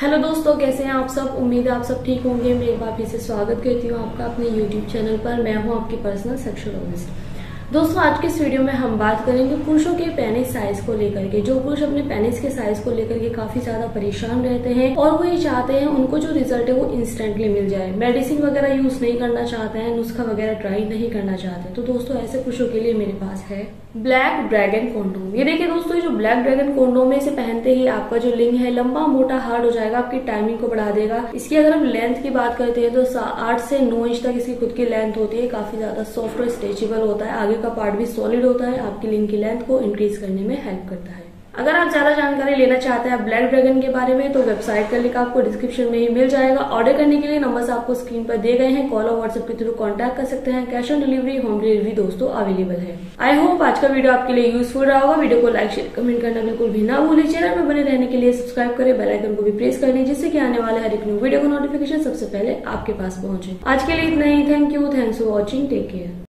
Hello दोस्तों, कैसे हैं आप सब? उम्मीद है आप सब ठीक होंगे। मैं एक बार फिर से स्वागत करती हूँ आपका अपने यूट्यूब चैनल पर। मैं हूँ आपकी पर्सनल सेक्सोलॉजिस्ट दोस्तों, आज के इस वीडियो में हम बात करेंगे पुरुषों के पेनिस साइज़ को लेकर के। जो पुरुष अपने पेनिस के साइज़ को लेकर के काफ़ी ज़्यादा परेशान रहते हैं और वो ये चाहते हैं उनको जो रिज़ल्ट है वो इंस्टेंटली मिल जाए। मेडिसिन वगैरह यूज़ नहीं करना चाहते हैं, नुस्खा वगैरह ट्राई नहीं करना चाहते। तो दोस्तों, ऐसे पुरुषों के लिए मेरे पास है ब्लैक ड्रैगन कोंडोम ये देखिए दोस्तों जो ब्लैक ड्रैगन कोंडोम है, इसे पहनते ही आपका जो लिंग है, लंबा मोटा हार्ड हो जाएगा, आपकी टाइमिंग को बढ़ा देगा। इसकी अगर हम लेंथ की बात करते हैं तो आठ से नौ इंच तक इसकी खुद की लेंथ होती है काफ़ी ज़्यादा सॉफ्ट और स्ट्रेचेबल होता है। आगे का पार्ट भी सॉलिड होता है, आपकी लिंग की लेंथ को इंक्रीज करने में हेल्प करता है। अगर आप ज़्यादा जानकारी लेना चाहते हैं ब्लैक ड्रैगन के बारे में तो वेबसाइट का लिंक आपको डिस्क्रिप्शन में ही मिल जाएगा। ऑर्डर करने के लिए नंबर्स आपको स्क्रीन पर दिए गए हैं। कॉल और व्हाट्सएप के थ्रू कॉन्टैक्ट कर सकते हैं। Cash on delivery home delivery दोस्तों अवेलेबल है। आई होप आज का वीडियो आपके लिए यूजफुल रहा होगा। वीडियो को लाइक शेयर कमेंट करना बिल्कुल भी ना भूले। चैनल में बने रहने के लिए सब्सक्राइब करें। बेलाइकन को भी प्रेस कर लें, जिससे कि आने वाले हर एक न्यू वीडियो का नोटिफिकेशन सबसे पहले आपके पास पहुँचे। आज के लिए इतना ही। Thank you thanks for watching take care